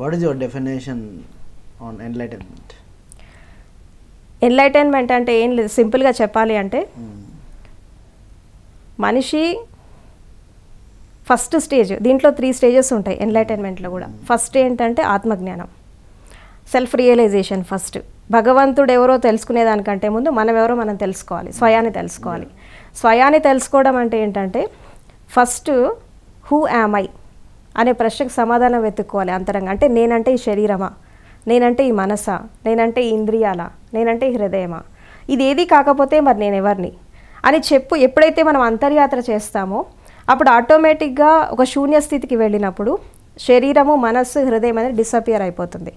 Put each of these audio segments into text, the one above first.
What is your definition on enlightenment enlightenment అంటే ఏం లేదు సింపుల్గా చెప్పాలి అంటే మనిషి ఫస్ట్ స్టేజ్ దీంట్లో త్రీ స్టేజెస్ ఉంటాయి ఎన్లైటైన్మెంట్లో కూడా. ఫస్ట్ ఏంటంటే ఆత్మజ్ఞానం సెల్ఫ్ రియలైజేషన్ ఫస్ట్ భగవంతుడు ఎవరో తెలుసుకునే దానికంటే ముందు మనం ఎవరో మనం తెలుసుకోవాలి స్వయాన్ని తెలుసుకోవాలి. స్వయాన్ని తెలుసుకోవడం అంటే ఏంటంటే ఫస్ట్ హూ యామ్ ఐ అనే ప్రశ్నకు సమాధానం వెతుక్కోవాలి అంతరంగా. అంటే నేనంటే ఈ శరీరమా? నేనంటే ఈ మనసా? నేనంటే ఈ ఇంద్రియాలా? నేనంటే ఈ హృదయమా? ఇది ఏది కాకపోతే మరి నేను ఎవరిని? అని చెప్పు ఎప్పుడైతే మనం అంతర్యాత్ర చేస్తామో అప్పుడు ఆటోమేటిక్గా ఒక శూన్య స్థితికి వెళ్ళినప్పుడు శరీరము మనస్సు హృదయం అనేది డిసపియర్ అయిపోతుంది.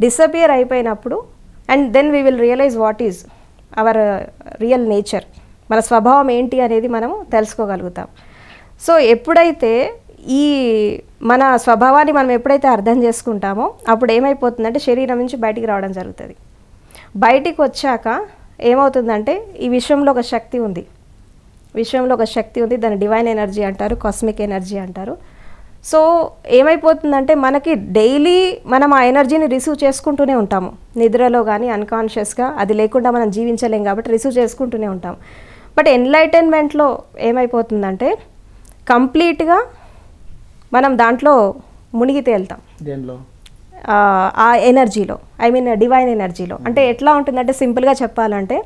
డిసపియర్ అయిపోయినప్పుడు and then we will realise what is our real nature. మన స్వభావం ఏంటి అనేది మనము తెలుసుకోగలుగుతాం. సో ఎప్పుడైతే ఈ మన స్వభావాన్ని మనం ఎప్పుడైతే అర్థం చేసుకుంటామో అప్పుడు ఏమైపోతుందంటే శరీరం నుంచి బయటికి రావడం జరుగుతుంది. బయటికి వచ్చాక ఏమవుతుందంటే ఈ విశ్వంలో ఒక శక్తి ఉంది. విశ్వంలో ఒక శక్తి ఉంది దాన్ని డివైన్ ఎనర్జీ అంటారు కాస్మిక్ ఎనర్జీ అంటారు. సో ఏమైపోతుందంటే మనకి డైలీ మనం ఆ ఎనర్జీని రిసీవ్ చేసుకుంటూనే ఉంటాము. నిద్రలో కానీ అన్కాన్షియస్గా అది లేకుండా మనం జీవించలేం కాబట్టి రిసీవ్ చేసుకుంటూనే ఉంటాం. బట్ ఎన్లైటన్మెంట్లో ఏమైపోతుందంటే కంప్లీట్గా మనం దాంట్లో మునిగి తేలుతాం ఆ, ఎనర్జీలో ఐ మీన్ డివైన్ ఎనర్జీలో. అంటే ఎట్లా ఉంటుందంటే సింపుల్గా చెప్పాలంటే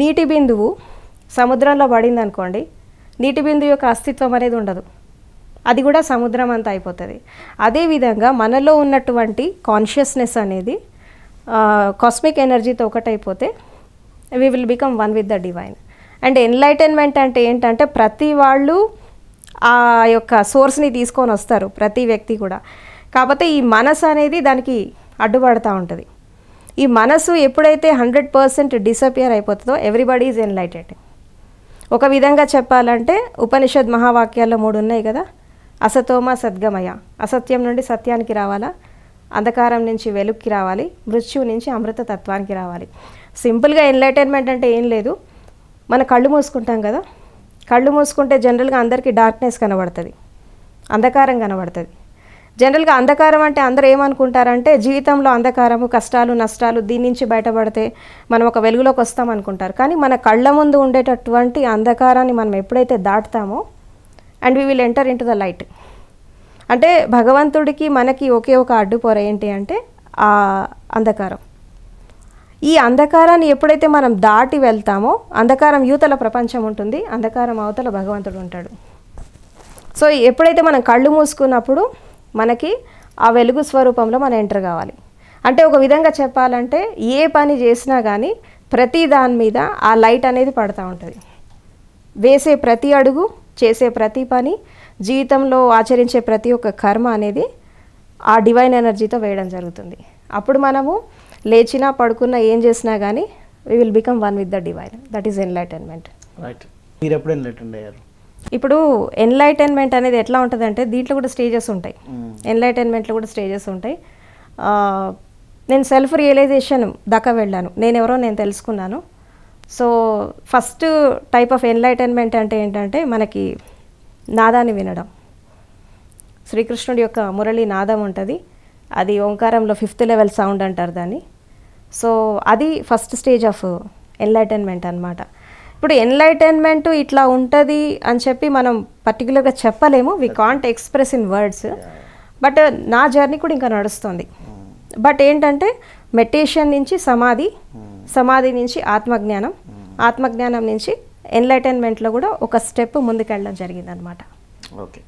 నీటి బిందువు సముద్రంలో పడింది అనుకోండి నీటి బిందువు యొక్క అస్తిత్వం అనేది ఉండదు. అది కూడా సముద్రం అంతా అయిపోతుంది. అదేవిధంగా మనలో ఉన్నటువంటి కాన్షియస్నెస్ అనేది కాస్మిక్ ఎనర్జీతో ఒకటైపోతే we will become one with the divine and enlightenment అంటే ఏంటంటే ప్రతి వాళ్ళు ఆ యొక్క సోర్స్ని తీసుకొని వస్తారు ప్రతి వ్యక్తి కూడా. కాకపోతే ఈ మనసు అనేది దానికి అడ్డుపడతా ఉంటుంది. ఈ మనసు ఎప్పుడైతే హండ్రెడ్ పర్సెంట్ డిసపియర్ అయిపోతుందో ఎవ్రీబడి ఈజ్ ఎన్లైటెడ్ ఒక విధంగా చెప్పాలంటే ఉపనిషద్ మహావాక్యాల్లో మూడు ఉన్నాయి కదా? అసతోమ సద్గమయ. అసత్యం నుండి సత్యానికి రావాలా? అంధకారం నుంచి వెలుక్కి రావాలి. మృత్యువు నుంచి అమృత తత్వానికి రావాలి. సింపుల్గా ఎన్లైటైన్మెంట్ అంటే ఏం లేదు. మన కళ్ళు మూసుకుంటాం కదా? కళ్ళు మూసుకుంటే జనరల్గా అందరికీ డార్క్నెస్ కనబడుతుంది. అంధకారం కనబడుతుంది. జనరల్గా అంధకారం అంటే అందరూ ఏమనుకుంటారంటే జీవితంలో అంధకారము కష్టాలు నష్టాలు దీని నుంచి బయటపడితే మనం ఒక వెలుగులోకి వస్తాం అనుకుంటారు. కానీ మన కళ్ళ ముందు ఉండేటటువంటి అంధకారాన్ని మనం ఎప్పుడైతే దాటుతామో and we will enter into the light. అంటే భగవంతుడికి మనకి ఒకే ఒక అడ్డుపొర ఏంటి అంటే ఆ అంధకారం. ఈ అంధకారాన్ని ఎప్పుడైతే మనం దాటి వెళ్తామో అంధకారం యూతల ప్రపంచం ఉంటుంది అంధకారం అవతల భగవంతుడు ఉంటాడు. సో ఎప్పుడైతే మనం కళ్ళు మూసుకున్నప్పుడు మనకి ఆ వెలుగు స్వరూపంలో మనం ఎంటర్ కావాలి. అంటే ఒక విధంగా చెప్పాలంటే ఏ పని చేసినా కానీ ప్రతి దాని మీద ఆ లైట్ అనేది పడుతూ ఉంటుంది. వేసే ప్రతి అడుగు చేసే ప్రతి పని జీవితంలో ఆచరించే ప్రతి ఒక్క కర్మ అనేది ఆ డివైన్ ఎనర్జీతో వేయడం జరుగుతుంది. అప్పుడు మనము లేచినా పడుకున్నా ఏం చేసినా కానీ we will become one with the divine that is enlightenment right మీరు ఎప్పుడు ఎన్లైటెండ్ అయ్యారు? ఇప్పుడు ఎన్లైటన్మెంట్ అనేది ఎట్లా ఉంటుందంటే దీంట్లో కూడా స్టేజెస్ ఉంటాయి. ఎన్లైటన్మెంట్లో కూడా స్టేజెస్ ఉంటాయి. నేను సెల్ఫ్ రియలైజేషన్ దాకా వెళ్ళాను. నేను ఎవరో నేను తెలుసుకున్నాను. So first type of enlightenment అంటే ఏంటంటే మనకి నాదాన్ని వినడం. శ్రీకృష్ణుడి యొక్క మురళి నాదం ఉంటుంది. అది ఓంకారంలో ఫిఫ్త్ లెవెల్ సౌండ్ అంటారు దాన్ని. సో అది ఫస్ట్ స్టేజ్ ఆఫ్ ఎన్లైటన్మెంట్ అన్నమాట. ఇప్పుడు ఎన్లైటన్మెంట్ ఇట్లా ఉంటుంది అని చెప్పి మనం పర్టికులర్గా చెప్పలేము. We can't express in words but నా జర్నీ కూడా ఇంకా నడుస్తుంది. బట్ ఏంటంటే మెడిటేషన్ నుంచి సమాధి సమాధి నుంచి ఆత్మజ్ఞానం ఆత్మజ్ఞానం నుంచి ఎన్లైటన్మెంట్లో కూడా ఒక స్టెప్ ముందుకెళ్ళడం జరిగింది అనమాట ఓకే.